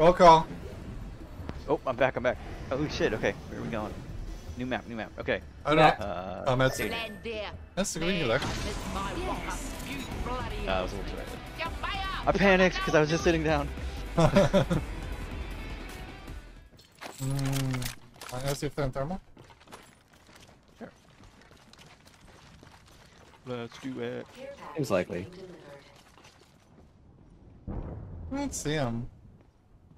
Roll call. Oh, I'm back. I'm back. Oh shit. Okay, where are we going? New map. New map. Okay. Oh no. Uh, Oh, that's dude, Land there. That's the green you there. Miss my rock up. You bloody uh, I was a little too early. I panicked because I was just sitting down. mm, I'm gonna see if they're in thermal. Let's do it. Seems likely. Let's see them.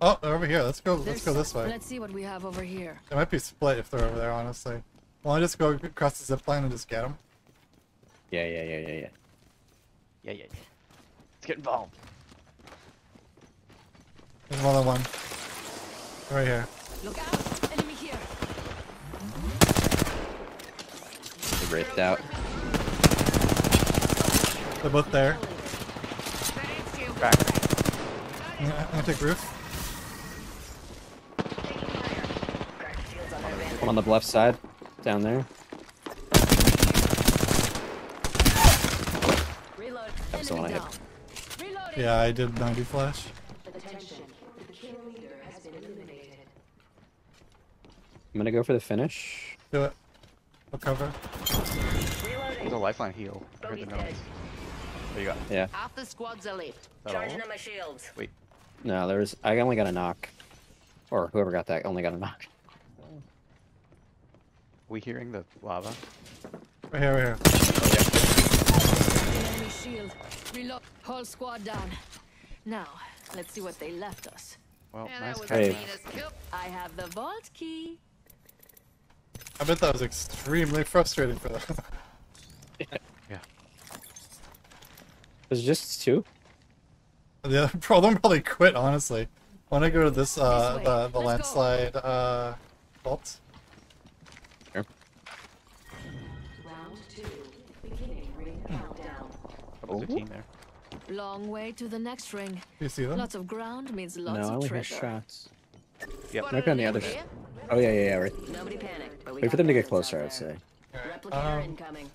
Oh, they're over here. Let's go. Let's go this way. Let's see what we have over here. They might be split if they're over there. Honestly. Want to just go across the zip line and just get them? Yeah, yeah, yeah, yeah, yeah. Yeah, yeah, yeah. Let's get involved. There's more than one. Right here. Look out! Enemy here. They ripped out. They're both there. Crack. I'm gonna take roof. One on the left side, down there. Reload. That's the one I hit. Yeah, I did 90 flash. I'm gonna go for the finish. Do it. I'll cover. There's a lifeline heal. I heard the noise. What you got? Yeah. Half the squads are left. That Charging all? on my shields. Wait. No, there was. I only got a knock. Or whoever got that only got a knock. We hearing the lava? Right here, right here. Enemy shield. Reload. Whole squad down. Now, let's see what they left us. Well, Yeah, nice that. Hey. the meanest kill. I have the vault key. I bet that was extremely frustrating for them. Yeah. There's just two. the other problem probably quit, honestly. Want to go to this, uh, This the, the Let's go. landslide, uh, vault? Couple 15 there. Long way to the next ring. You see them? Lots of ground means lots no, I of only hear treasure. shots. Yep. Might be on the other side. Oh yeah, yeah, yeah. Right. Nobody panic. But we Wait for them to get closer. I'd say. Replicator Um, incoming.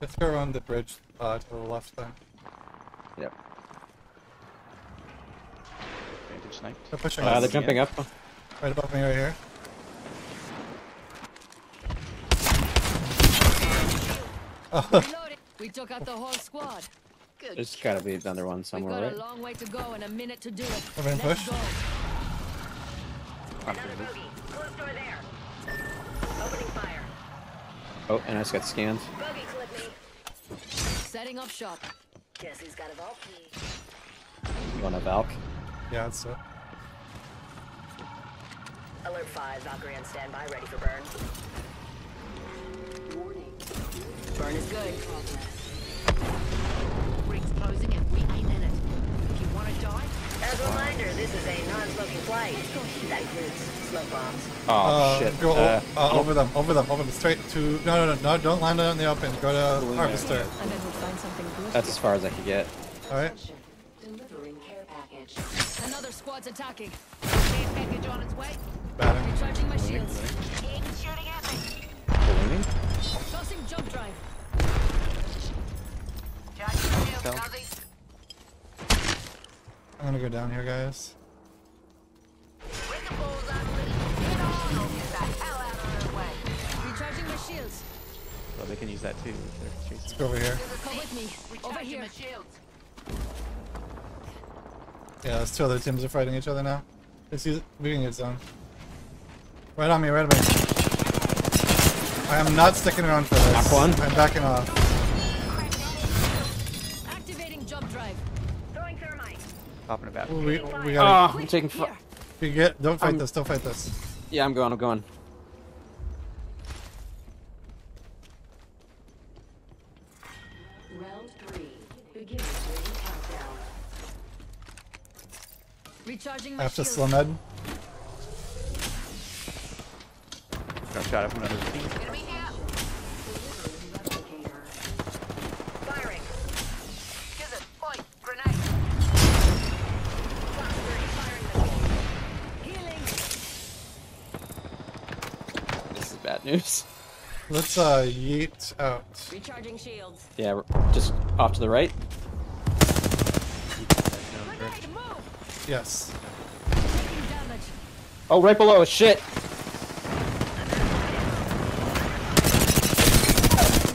Let's go around the bridge, uh, to the left then. Yep. Vantage sniped. They're pushing Uh, us. they're jumping up. Right above me right here. Oh, Reloading. We took out the whole squad. Good. There's gotta be another one We've somewhere, got right? a long way to go and a minute to do it. We're push. go. Another bogey. Close door there. Opening fire. Oh, and I just got scanned. Bogey clip me. Setting up shop. Guess who's got a vault key? You want a Valk? yeah, that's it. Alert 5, Valkyrie on standby, ready for burn. Burn is good. Ring's closing and we ain't in it. If you want to die... As a reminder, this is a non-smoking flight. That includes smoke bombs. Oh Uh, shit. Go o- Uh, uh, over them, over them, over them, straight to. No, no, no, no! Don't land it in the open. Go to Balloon harvester. And then we'll find something good. that's as far as I can get. All right. Another squad's attacking. Care package on its way. Batting. Recharging my shields. It's shooting at me. Ballooning? Tossing jump drive. Charging the shield, Go. Cuzzy. I'm gonna go down here, guys. With the balls unleashed. Get on or get the hell out of their way. Recharging my shields. Well, they can use that too. if they're Let's go over here. Come with me. Over here. my shields. Yeah, those two other teams are fighting each other now. Let's use we can get zone. Right on me, right on me. I am not sticking around for this. Knock one. I'm backing off. Activating jump drive. Throwing thermite. Popping it back. We, we Ah, gotta. I'm taking. Fu- Here. get. Don't fight I'm- this. Don't fight this. yeah, I'm going. I'm going. Round three. Beginning countdown. Recharging I my have to slow med. Got shot at from another news. Let's uh yeet out. Recharging shields. Yeah, just off to the right. Yes. Oh, right below us. Shit.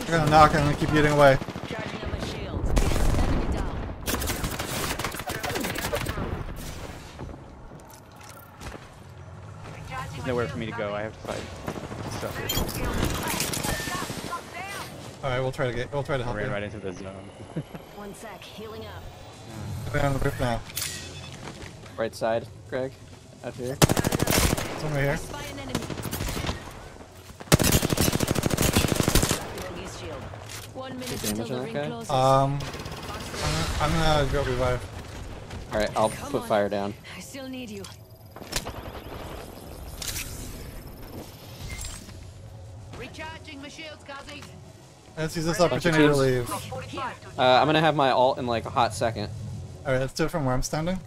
I'm gonna knock. I'm gonna keep getting away. Charging on my shields. Enemy. There's nowhere for me to go. I have to fight stuff here. All right, we'll try to get. We'll try to I help ran you. right into the zone. One sec, healing up. We're on the roof now. Right side, Greg. Out here. Someone here. Spy an enemy. Activating his shield. One minute damage until the ring closes. Um, I'm gonna, I'm gonna go revive. All right, I'll Come put on. fire down. I still need you. Let's use this Bunch opportunity to leave. Uh, I'm gonna have my alt in like a hot second. All right, let's do it from where I'm standing.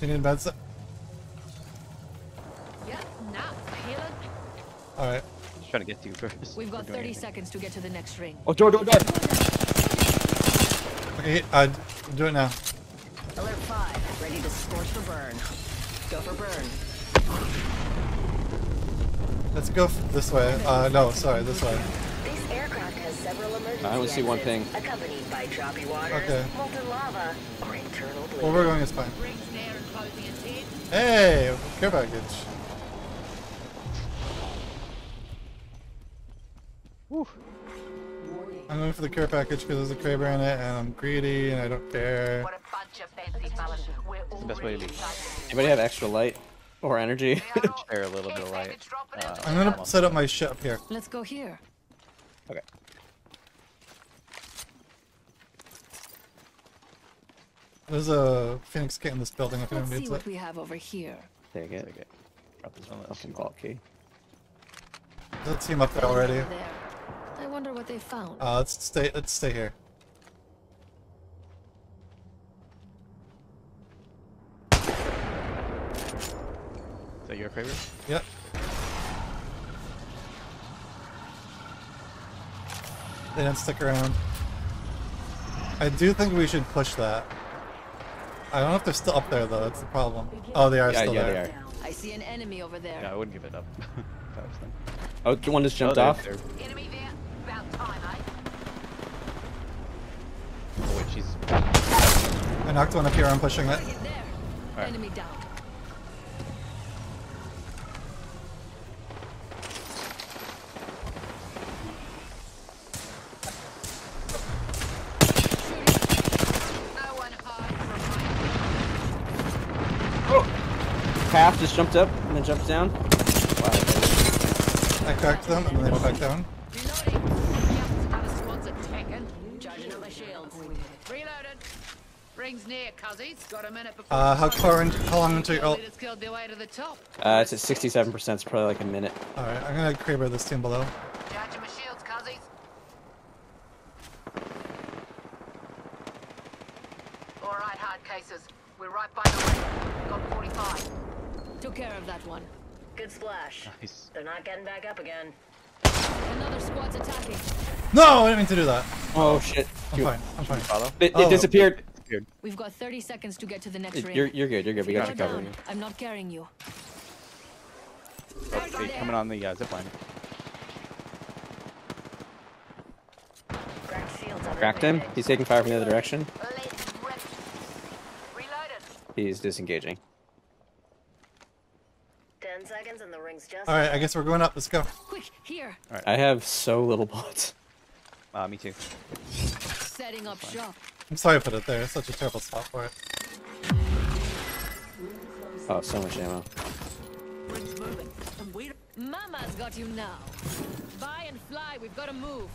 Do you need beds? Yeah, now, healing. All right. Just trying to get to you first. We've got 30 anything. seconds to get to the next ring. Oh, door, door, door. Okay, uh, do it now. Alert 5, ready to scorch for burn. Go for burn. Let's go f- this way. Uh, no, sorry, this way. This aircraft has several emergency I only see one thing. Accompanied by choppy waters, Okay. molten lava, or internal bleeding. Where we're going is fine. Rings near and closing in 10. Hey, care package. I'm going for the care package because there's a Kraber in it, and I'm greedy, and I don't care. What a bunch of fancy fellas. We're all the best way to really be. Anybody have extra light or energy? Share a little bit of light. Uh, I'm gonna set up my shit up here. Let's go here. okay. There's a Phoenix kit in this building if Let's see needs what it. we have over here. Take it. Take it. Drop this one. Fucking vault key. There's a team up there already. There. I wonder what they found. Uh, let's stay. Let's stay here. Is that your favorite? Yep. They didn't stick around. I do think we should push that. I don't know if they're still up there though. That's the problem. Oh, they are Yeah, still yeah, there. they are. I see an enemy over there. Yeah, I wouldn't give it up. if I was them. Oh, the one just jumped Oh, off. there- there- Enemy there. About time, eh? Oh, wait, she's. I knocked one up here. I'm pushing it. Target there. Alright. Enemy down. No one hides from my Half just jumped up and then jumped down. Wow. I cracked them and then they went back down. Reloading. Yep, other squads attacking. Charging up my shields. Reloaded. Rings near, cuzzies. Got a minute before. Uh, how far in, how long until Surely it's killed their way to the top. Uh, it's at 67%. It's probably like a minute. all right. I'm gonna Kraber this team below. Charging my shields, cuzzies. All right, hard cases. We're right by the ring. Got 45. Took care of that one. Good splash. Nice. They're not getting back up again. Another squad's attacking. No, I didn't mean to do that. Oh shit. I'm You- fine. I'm fine. Follow? It, it Oh. disappeared. Disappeared. We've got 30 seconds to get to the next It- ring. you're you're good. You're good. We got Go you covered. down. I'm not carrying you. Oh, wait, coming on the uh, zip line. Cracked shields on Cracked our him. He's taking fire from the other direction. Let's rip. Reloaded. He's disengaging. Ten seconds and the ring's just. All right. I guess we're going up. Let's go. Quick, here. All right. I have so little bullets. Uh, me too. Setting up shop. I'm sorry I put it there. It's such a terrible spot for it. Oh, so much ammo. Rings moving. And we Mama's got you now. Buy and fly. We've got to move.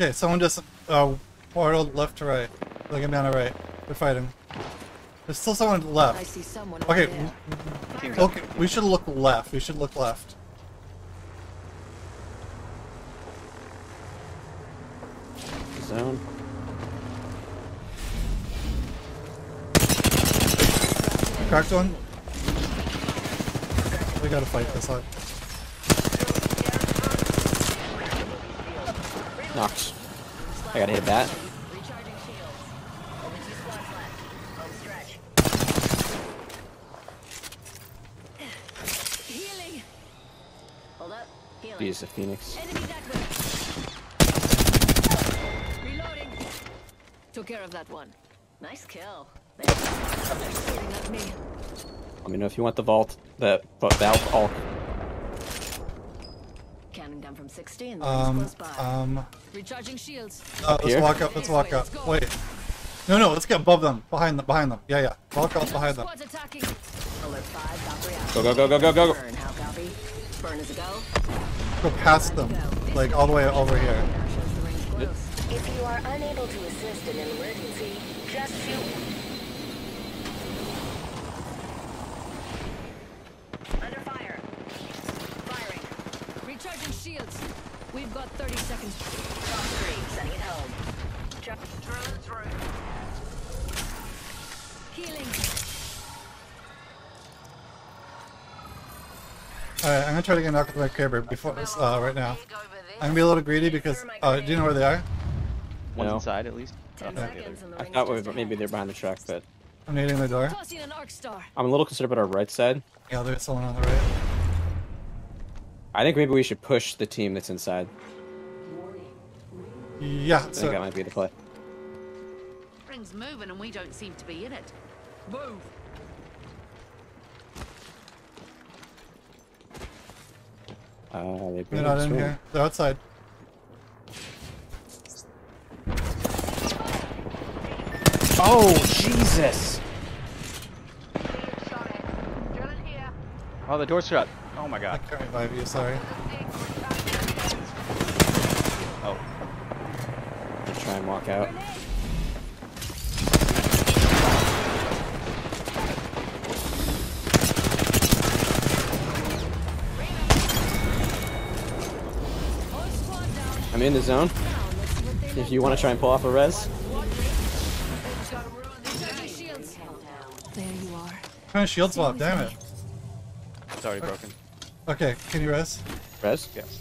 Okay, someone just uh portal left to right. Looking down to right. They're fighting. There's still someone left. I see someone Okay, there. Okay. We should look left. We should look left. Zone. Cracked one. We gotta fight this out. Knocked. I gotta hit that. Recharging shields. Only two squads left. Home stretch. Healing. Hold up. Healing. Use the Phoenix. Enemy that way. Reloading. Took care of that one. Nice kill. They're shooting at me. Let me know if you want the vault. The but Valve Hulk. Cannon gun from 16. Um, um, Recharging shields. uh, let's here? walk up, let's walk up. Wait. No, no, let's get above them. Behind them, behind them. Yeah, yeah. Walk up behind them. Squad's attacking. Alert 5, Valkyrie out. Go go go go go go. Burn, how copy? Burn is a go. Go past them. Like, all the way over here. Radar shows the range close. If you are unable to assist in an emergency, just shoot. Under fire. Firing. Recharging shields. We've got 30 seconds. Top three, sending it home. Drop. Through, through. Healing. Alright, I'm gonna try to get knocked with my Kraber before, uh, right now. Big over there. I'm gonna be a little greedy because, uh, do you know where they are? One's No. inside at least. 10 Oh, seconds I thought we- maybe they're behind the truck, but I'm needing the door. Tossing an arc star. I'm a little concerned about our right side. Yeah, there's someone on the right. I think maybe we should push the team that's inside. Yeah, I think so that might be the play. Ring's moving and we don't seem to be in it. Move. Uh, they've they're been not in swing. here. They're outside. Oh Jesus! Shot it. Drilling here. Oh, the door's shut. Oh my god. I can't revive you, sorry. Oh. Let's try and walk out. Whole squad down. I'm in the zone. Now, let's see what they If you want to try and pull off a res, Recharging shields. There you are. Trying to shield swap, damn it. It's already broken. Okay, can you res? res. Yes.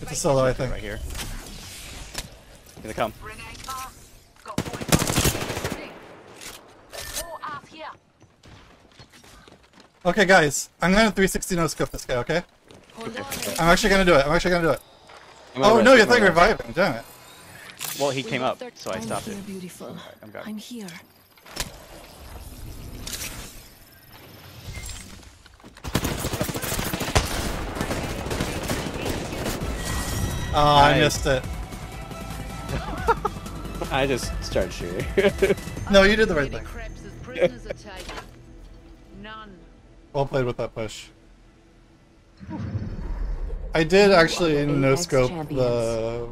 It's a solo, I think. Right here. Here they come. Ring ain't far. Got 45 Ring. There's more off here. Okay, guys, I'm gonna 360 no scope this guy, okay? Hold on. I'm actually gonna do it. I'm actually gonna do it. I'm gonna Oh res, no, I'm you gonna think reviving? Damn it. Well, he We came up, so I stopped here, it. beautiful. I'm. I'm here. Oh, I Nice. missed it. I just started shooting. No, you did the right thing. Krebs as prisoners are taken. None. Well played with that push. I did actually no scope the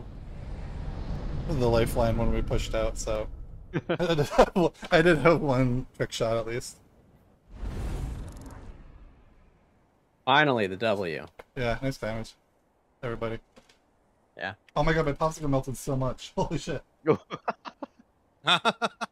the lifeline when we pushed out, so I did have, I did have one trick shot at least. Finally, the W. Yeah, nice damage, everybody. Yeah. Oh my god, my popsicle melted so much. Holy shit.